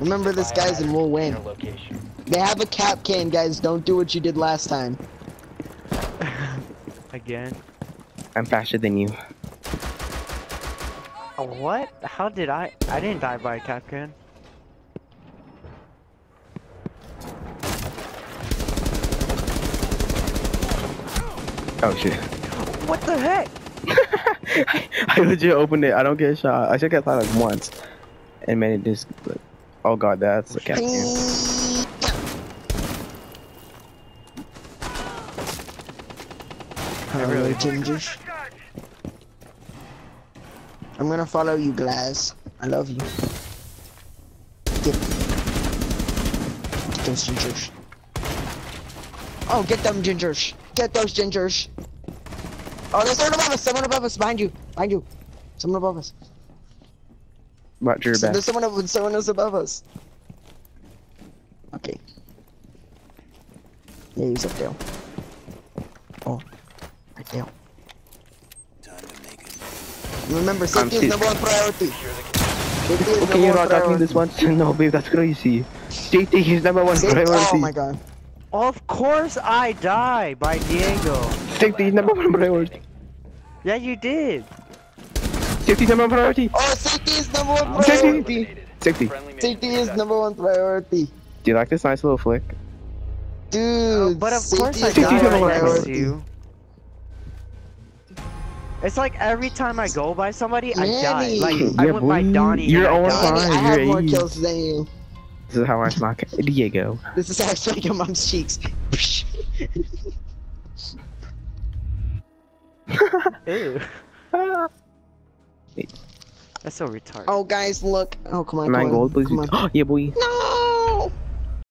Remember this, guys, and we'll win. They have a Kapkan, guys. Don't do what you did last time. Again. I'm faster than you. Oh, what? How did I? I didn't die by a Kapkan. Oh shit. What the heck? I legit opened it. I don't get shot. I should get shot like once. And man, it just. Oh god, that's a cat. Hello, Ginger. I'm gonna follow you, Glass. I love you. Get, get those gingers. Oh, get them gingers. Get those gingers. Oh, there's someone above us. Someone above us. Behind you. Behind you. Someone above us. Watch your So back. there's someone above. Someone else above us. Okay. Yeah, he's up there. Oh, right there. Remember, safety is number one priority. Safety is Okay, you're one not talking this priority. once. No, babe, that's crazy. Safety is number one Safety- oh priority. Oh my god. Of course I die by Diego. Safety is number one priority. Yeah, you did. Safety is number one priority. Oh, safety is number one Safety. priority. Safety. Friendly mission Safety is number one priority. Do you like this nice little flick? Dude, But of safety course I is die number number one one next to priority. you. It's like every time I go by somebody, I die. Like Yeah, I went by. Donnie. You're and I on died. Danny, fire. I have you're more kills than you. This is how I smack Diego. This is actually your mom's cheeks. Ew. That's so retarded. oh, guys, look. Oh, come on. Nine come on. gold, please. Come on. yeah, boy. No!